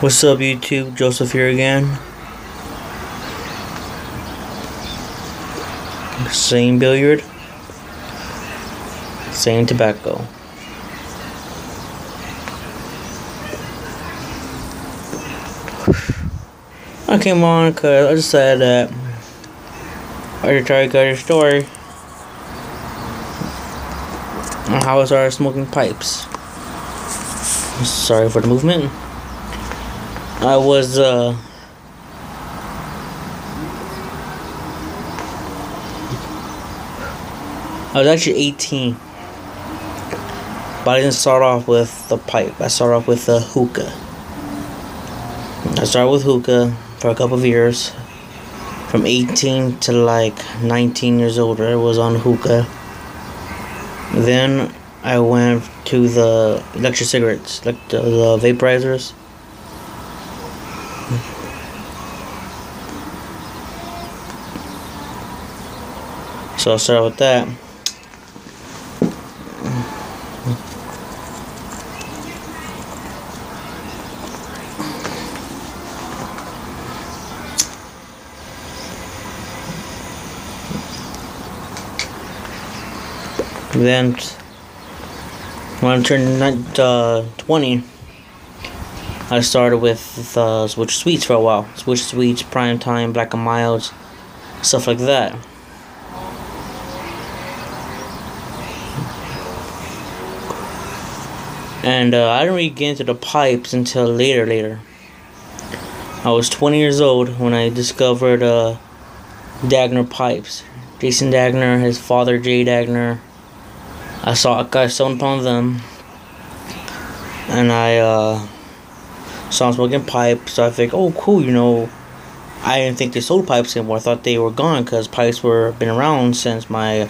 What's up YouTube? Joseph here again. Same billiard. Same tobacco. I came on because I decided that I should try to get a story on how I started smoking pipes. Sorry for the movement. I was uh I was actually 18 but I didn't start off with the pipe. I started off with the hookah. I started with hookah for a couple of years from 18 to like 19 years old I was on hookah. Then I went to the electric cigarettes like the, the vaporizers So I'll start with that. Then, when I turned uh, 20, I started with uh, Swisher Sweets for a while. Swisher Sweets, Prime Time, Black and Milds, stuff like that. and uh, I didn't really get into the pipes until later. Later, I was 20 years old when I discovered uh, Dagner pipes. Jason Dagner, his father Jay Dagner. I saw a guy stoned upon them, and I uh, saw him smoking pipes. So I think, oh, cool, you know. I didn't think they sold pipes anymore. I thought they were gone because pipes were been around since my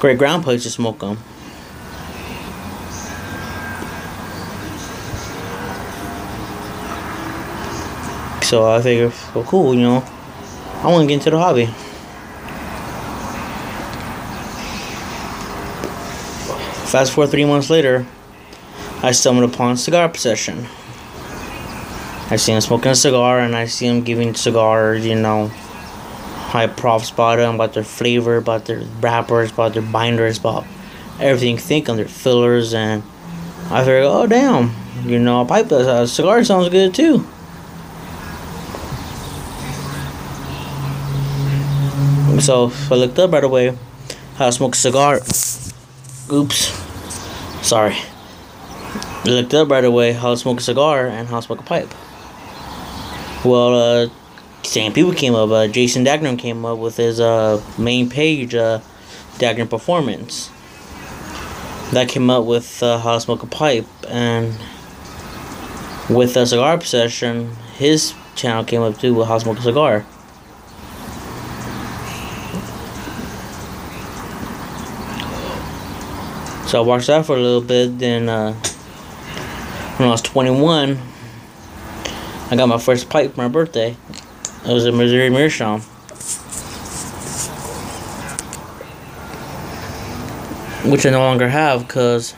great grandpa used to smoke them. So I figured, well, cool, you know, I want to get into the hobby. Fast forward three months later, I stumbled upon cigar obsession. I see him smoking a cigar, and I see him giving cigars, you know, high props about them, about their flavor, about their wrappers, about their binders, about everything you think on their fillers, and I figured, oh damn, you know, a pipe, a cigar sounds good too. So I looked up right away how to smoke a cigar. Oops. Sorry. I looked up right away how to smoke a cigar and how to smoke a pipe. Well, uh, same people came up. Uh, Jason Dagner came up with his uh, main page, uh, Performance. That came up with uh, how to smoke a pipe, and with a cigar obsession, his channel came up too with how to smoke a cigar. So I watched that for a little bit. Then uh, when I was 21, I got my first pipe for my birthday. It was a Missouri Meerschaum. Which I no longer have because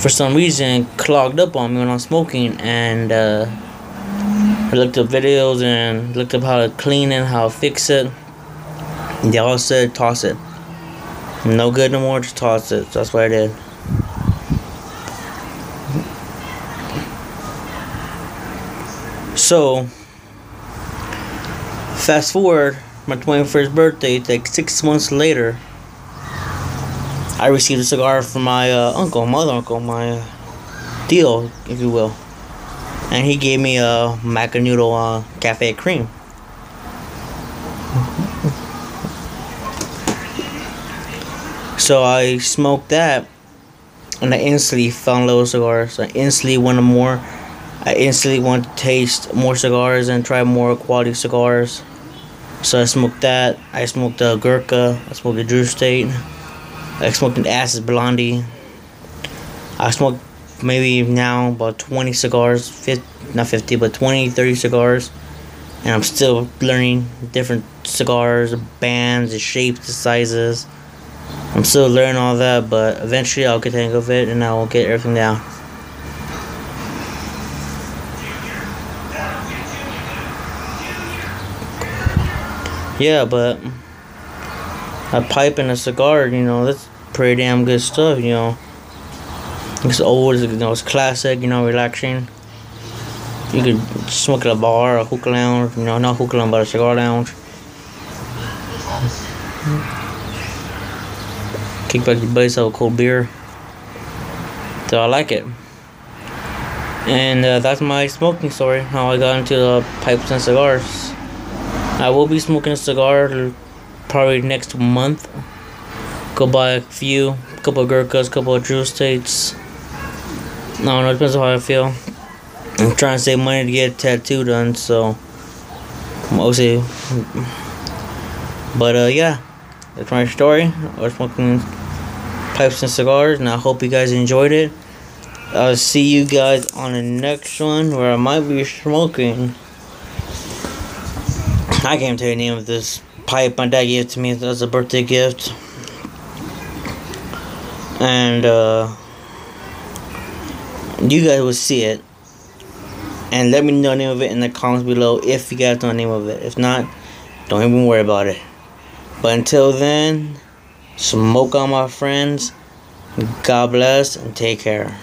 for some reason clogged up on me when I was smoking and uh, I looked up videos and looked up how to clean it, how to fix it. They all said toss it. No good no more, just toss it. That's what I did. So, fast forward, my 21st birthday, like six months later, I received a cigar from my uh, uncle, my uncle, my uh, deal, if you will. And he gave me a Macanudo uh, Cafe Cream. So I smoked that, and I instantly fell in cigars. I instantly wanted more. I instantly want to taste more cigars and try more quality cigars. So I smoked that. I smoked a Gurkha. I smoked a Drew Estate. I smoked an Acid Blondie. I smoked maybe now about 20 cigars. 50, not 50, but 20, 30 cigars. And I'm still learning different cigars, bands, the shapes, the sizes. I'm still learning all that, but eventually I'll get the hang of it and I'll get everything down. Yeah, but a pipe and a cigar, you know, that's pretty damn good stuff, you know. It's old, you know, it's classic, you know, relaxing. You could smoke at a bar, a hookah lounge, you know, not hookah lounge, but a cigar lounge. Kick back your buddies, have a cold beer. So I like it. And uh, that's my smoking story, how I got into the pipes and cigars. I will be smoking a cigar probably next month. Go buy a few, a couple of Gurkhas, a couple of Drew Estates. I don't know, it depends on how I feel. I'm trying to save money to get a tattoo done, so mostly. But uh, yeah, that's my story. I was smoking pipes and cigars, and I hope you guys enjoyed it. I'll see you guys on the next one where I might be smoking. I can't tell you the name of this pipe my dad gave to me as a birthday gift. And uh, you guys will see it. And let me know the name of it in the comments below if you guys know the name of it. If not, don't even worry about it. But until then, smoke on my friends. God bless and take care.